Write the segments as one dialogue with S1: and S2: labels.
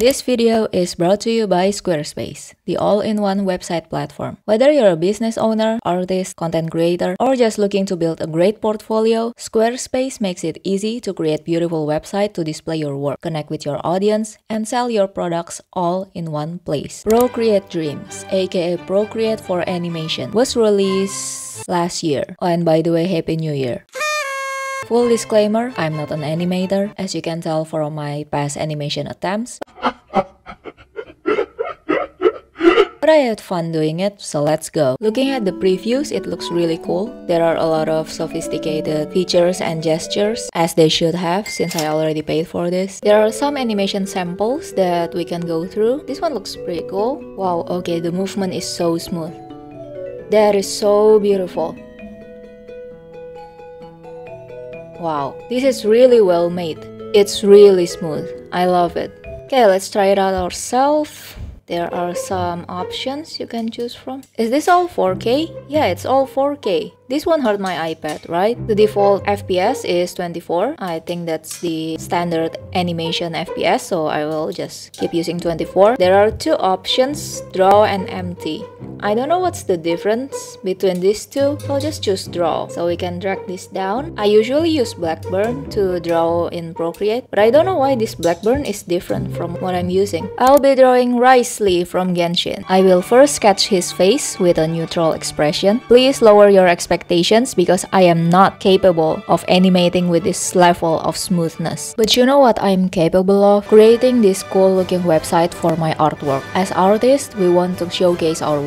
S1: This video is brought to you by Squarespace, the all-in-one website platform. Whether you're a business owner, artist, content creator, or just looking to build a great portfolio, Squarespace makes it easy to create beautiful website to display your work, connect with your audience, and sell your products all in one place. Procreate Dreams, aka Procreate for Animation, was released last year. Oh, and by the way, Happy New Year. Full disclaimer, I'm not an animator, as you can tell from my past animation attempts. But I had fun doing it, so let's go. Looking at the previews, it looks really cool. There are a lot of sophisticated features and gestures, as they should have, since I already paid for this. There are some animation samples that we can go through. This one looks pretty cool. Wow, okay, the movement is so smooth. That is so beautiful. Wow, this is really well made. It's really smooth. I love it. Okay, let's try it out ourselves. There are some options you can choose from. Is this all 4K? Yeah, it's all 4K. This one hurt my iPad, right? The default FPS is 24. I think that's the standard animation FPS, so I will just keep using 24. There are two options, draw and empty. I don't know what's the difference between these two, I'll just choose draw. So we can drag this down. I usually use Blackburn to draw in Procreate, but I don't know why this Blackburn is different from what I'm using. I'll be drawing Wriothesley from Genshin. I will first sketch his face with a neutral expression. Please lower your expectations because I am not capable of animating with this level of smoothness. But you know what I'm capable of? Creating this cool looking website for my artwork. As artists, we want to showcase our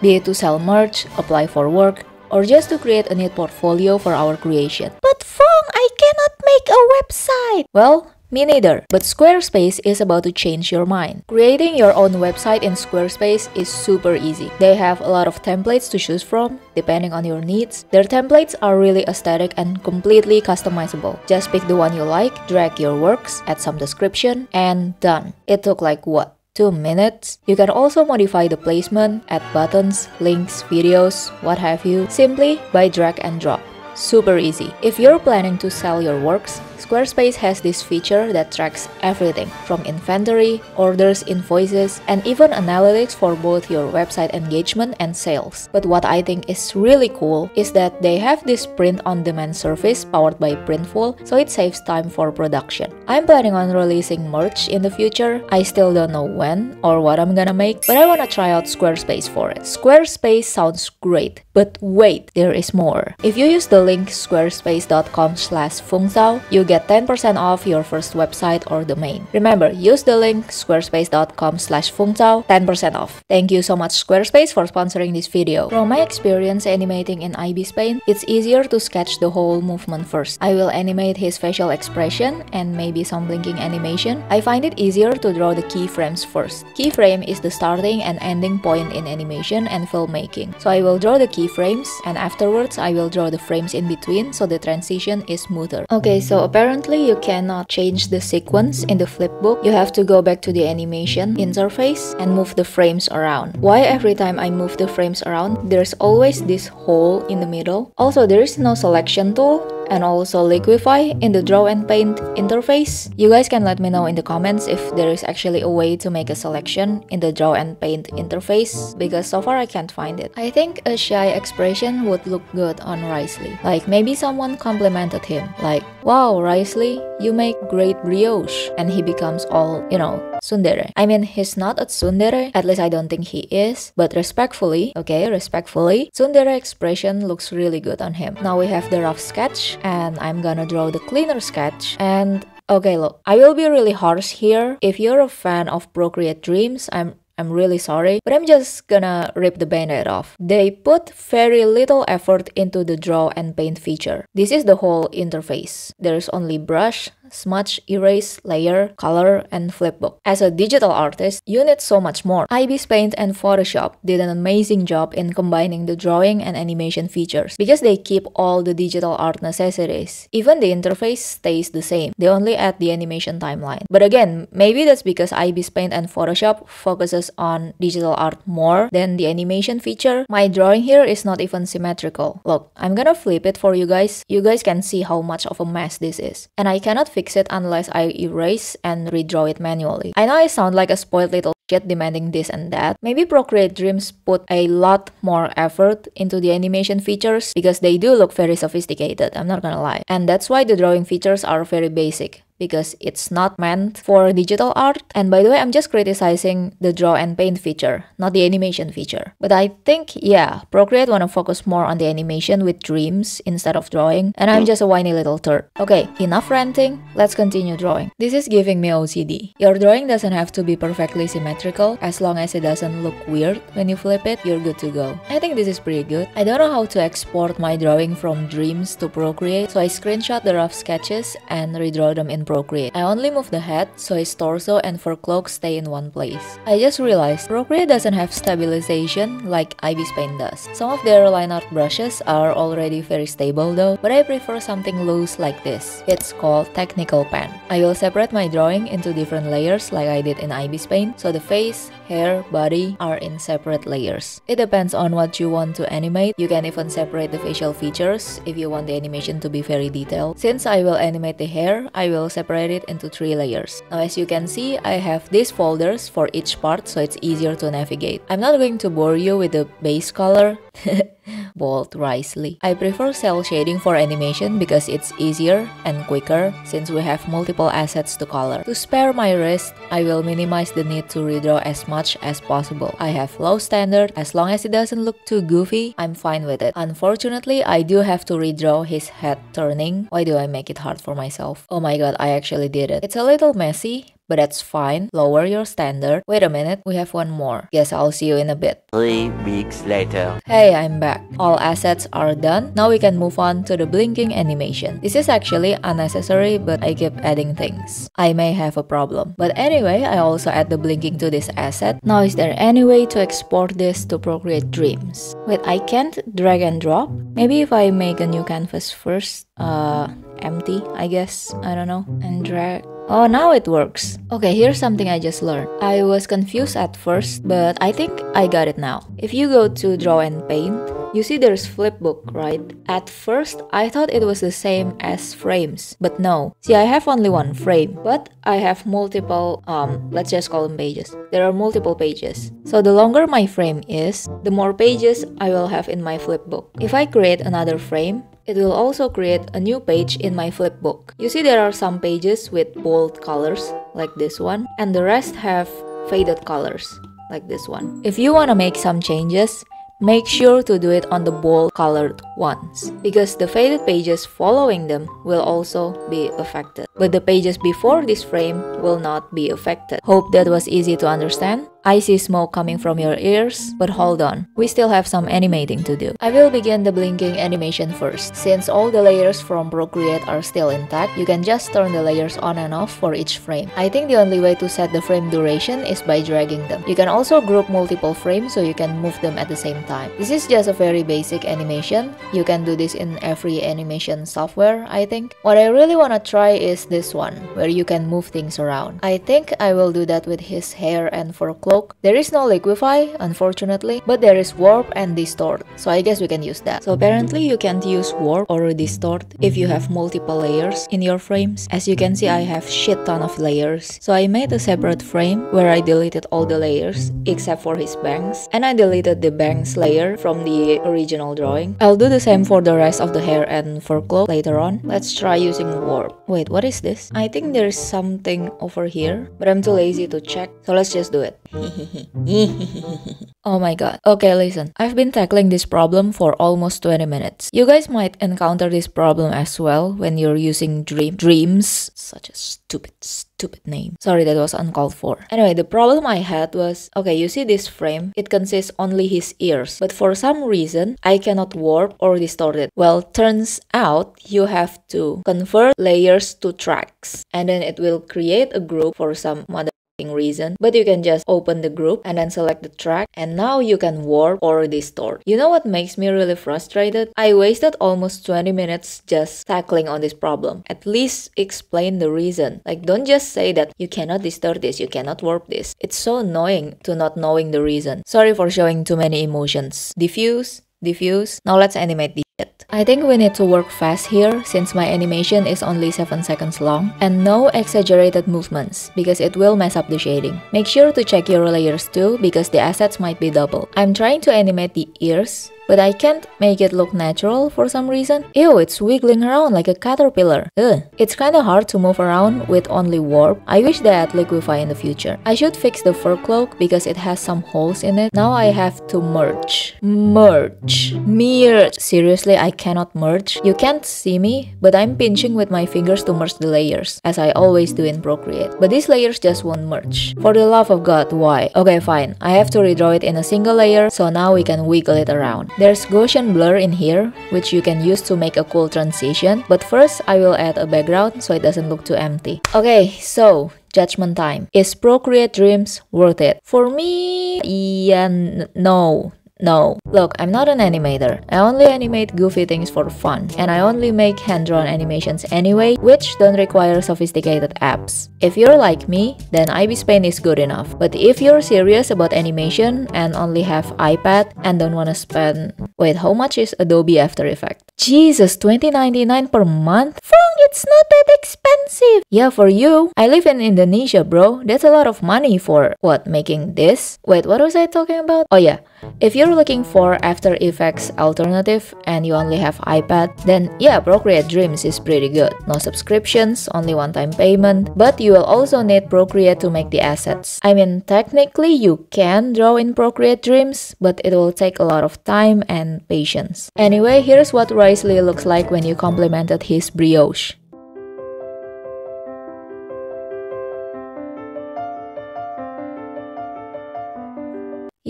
S1: be it to sell merch, apply for work, or just to create a neat portfolio for our creation.
S2: But Fung, I cannot make a website.
S1: Well, me neither, but Squarespace is about to change your mind. Creating your own website in Squarespace is super easy. They have a lot of templates to choose from, depending on your needs. Their templates are really aesthetic and completely customizable. Just pick the one you like, drag your works, add some description, and done. It took like what? 2 minutes. You can also modify the placement, add buttons, links, videos, what have you, simply by drag and drop. Super easy. If you're planning to sell your works, Squarespace has this feature that tracks everything from inventory, orders, invoices, and even analytics for both your website engagement and sales. But what I think is really cool is that they have this print on demand service powered by Printful, so it saves time for production. I'm planning on releasing merch in the future. I still don't know when or what I'm gonna make, but I wanna try out Squarespace for it. Squarespace sounds great, but wait, there is more. If you use the link squarespace.com slash fungzau, you get 10% off your first website or domain. Remember, use the link squarespace.com slash fungzau, 10% off. Thank you so much Squarespace for sponsoring this video. From my experience animating in Ibis Paint, it's easier to sketch the whole movement first. I will animate his facial expression and maybe some blinking animation. I find it easier to draw the keyframes first. Keyframe is the starting and ending point in animation and filmmaking. So I will draw the keyframes and afterwards I will draw the frames in between so the transition is smoother. Okay, so apparently you cannot change the sequence in the flipbook. You have to go back to the animation interface and move the frames around. Why every time I move the frames around, there's always this hole in the middle? Also, there is no selection tool and also Liquify in the Draw and Paint interface. You guys can let me know in the comments if there is actually a way to make a selection in the Draw and Paint interface because so far I can't find it. I think a shy expression would look good on Wriothesley. Like maybe someone complimented him like, wow Wriothesley, you make great brioche and he becomes all, you know, tsundere. I mean, he's not a tsundere, at least I don't think he is, but respectfully, okay, respectfully, tsundere expression looks really good on him. Now we have the rough sketch, and I'm gonna draw the cleaner sketch, and Okay, look, I will be really harsh here. If you're a fan of Procreate Dreams, I'm I'm really sorry, but I'm just gonna rip the band-aid off. They put very little effort into the draw and paint feature. This is the whole interface. There's only brush, smudge, erase, layer, color, and flipbook. As a digital artist, you need so much more. Ibis Paint and Photoshop did an amazing job in combining the drawing and animation features because they keep all the digital art necessities. Even the interface stays the same. They only add the animation timeline. But again, maybe that's because Ibis Paint and Photoshop focuses on digital art more than the animation feature. My drawing here is not even symmetrical. Look, I'm gonna flip it for you guys. You guys can see how much of a mess this is. And I cannot it unless I erase and redraw it manually. I know I sound like a spoiled little shit demanding this and that. Maybe Procreate Dreams put a lot more effort into the animation features because they do look very sophisticated, I'm not gonna lie. And that's why the drawing features are very basic because it's not meant for digital art. And by the way, I'm just criticizing the draw and paint feature, not the animation feature. But I think, yeah, Procreate wanna focus more on the animation with dreams instead of drawing, and I'm just a whiny little turd. Okay, enough ranting, let's continue drawing. This is giving me OCD. Your drawing doesn't have to be perfectly symmetrical, as long as it doesn't look weird when you flip it, you're good to go. I think this is pretty good. I don't know how to export my drawing from Dreams to Procreate, so I screenshot the rough sketches and redraw them in Procreate. I only move the head so his torso and fur cloak stay in one place. I just realized Procreate doesn't have stabilization like Ibis Paint does. Some of their line art brushes are already very stable though, but I prefer something loose like this. It's called Technical Pen. I will separate my drawing into different layers like I did in Ibis Paint, so the face, hair, body are in separate layers. It depends on what you want to animate. You can even separate the facial features if you want the animation to be very detailed. Since I will animate the hair, I will separate it into three layers. Now as you can see, I have these folders for each part so it's easier to navigate. I'm not going to bore you with the base color. bold wisely. I prefer cel shading for animation because it's easier and quicker since we have multiple assets to color. To spare my wrist, I will minimize the need to redraw as much as possible. I have low standard, as long as it doesn't look too goofy, I'm fine with it. Unfortunately, I do have to redraw his head turning. Why do I make it hard for myself? Oh my god, I actually did it. It's a little messy, but that's fine. Lower your standard. Wait a minute, we have one more. Guess I'll see you in a bit.
S3: Three weeks later.
S1: Hey, I'm back. All assets are done. Now we can move on to the blinking animation. This is actually unnecessary, but I keep adding things. I may have a problem. But anyway, I also add the blinking to this asset. Now is there any way to export this to Procreate Dreams? Wait, I can't drag and drop? Maybe if I make a new canvas first, uh, empty, I guess, I don't know, and drag Oh, now it works. Okay, here's something I just learned. I was confused at first, but I think I got it now. If you go to draw and paint, you see there's flipbook, right? At first, I thought it was the same as frames, but no. See, I have only one frame, but I have multiple, um, let's just call them pages. There are multiple pages. So the longer my frame is, the more pages I will have in my flipbook. If I create another frame, it will also create a new page in my flipbook. You see there are some pages with bold colors, like this one, and the rest have faded colors, like this one. If you want to make some changes, Make sure to do it on the bold colored ones because the faded pages following them will also be affected. But the pages before this frame will not be affected. Hope that was easy to understand. I see smoke coming from your ears, but hold on, we still have some animating to do. I will begin the blinking animation first. Since all the layers from Procreate are still intact, you can just turn the layers on and off for each frame. I think the only way to set the frame duration is by dragging them. You can also group multiple frames so you can move them at the same time. This is just a very basic animation. You can do this in every animation software, I think. What I really want to try is this one, where you can move things around. I think I will do that with his hair and cloak cloak. There is no liquify, unfortunately, but there is warp and distort, so I guess we can use that. So apparently you can't use warp or distort if you have multiple layers in your frames. As you can see, I have shit ton of layers. So I made a separate frame where I deleted all the layers except for his bangs, and I deleted the bangs layer from the original drawing. I'll do the same for the rest of the hair and fur cloak later on. Let's try using warp. Wait, what is this? I think there's something over here, but I'm too lazy to check, so let's just do it. oh my god. Okay, listen. I've been tackling this problem for almost 20 minutes. You guys might encounter this problem as well when you're using dream dreams. Such a stupid, stupid name. Sorry, that was uncalled for. Anyway, the problem I had was, okay, you see this frame? It consists only his ears. But for some reason, I cannot warp or distort it. Well, turns out you have to convert layers to tracks. And then it will create a group for some mother reason. But you can just open the group and then select the track and now you can warp or distort. You know what makes me really frustrated? I wasted almost 20 minutes just tackling on this problem. At least explain the reason. Like don't just say that you cannot distort this you cannot warp this. It's so annoying to not knowing the reason. Sorry for showing too many emotions. Diffuse diffuse. Now let's animate the it. I think we need to work fast here since my animation is only 7 seconds long and no exaggerated movements because it will mess up the shading. Make sure to check your layers too because the assets might be double. I'm trying to animate the ears, but I can't make it look natural for some reason. Ew, it's wiggling around like a caterpillar. Ugh. It's kinda hard to move around with only warp. I wish they had liquify in the future. I should fix the fur cloak because it has some holes in it. Now I mm-hmm. have to merge. Merge. Merge. Seriously, I cannot merge. You can't see me, but I'm pinching with my fingers to merge the layers, as I always do in Procreate. But these layers just won't merge. For the love of god, why? Okay, fine. I have to redraw it in a single layer, so now we can wiggle it around. There's Gaussian blur in here, which you can use to make a cool transition. But first, I will add a background so it doesn't look too empty. Okay, so judgment time. Is Procreate Dreams worth it? For me, yeah, no. No. Look, I'm not an animator. I only animate goofy things for fun, and I only make hand-drawn animations anyway, which don't require sophisticated apps. If you're like me, then Ibis Paint is good enough. But if you're serious about animation and only have iPad and don't wanna spend... Wait, how much is Adobe After Effects? Jesus, 20.99 per month?
S2: Fung, it's not that expensive.
S1: Yeah, for you. I live in Indonesia, bro. That's a lot of money for, what, making this? Wait, what was I talking about? Oh yeah, if you're looking for After Effects alternative and you only have iPad, then yeah, Procreate Dreams is pretty good. No subscriptions, only one-time payment, but you will also need Procreate to make the assets. I mean, technically you can draw in Procreate Dreams, but it will take a lot of time and patience. Anyway, here's what Wriothesley looks like when you complemented his brioche.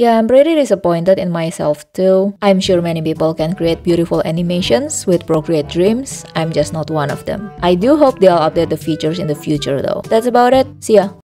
S1: Yeah, I'm pretty disappointed in myself too. I'm sure many people can create beautiful animations with Procreate Dreams, I'm just not one of them. I do hope they'll update the features in the future though. That's about it, see ya!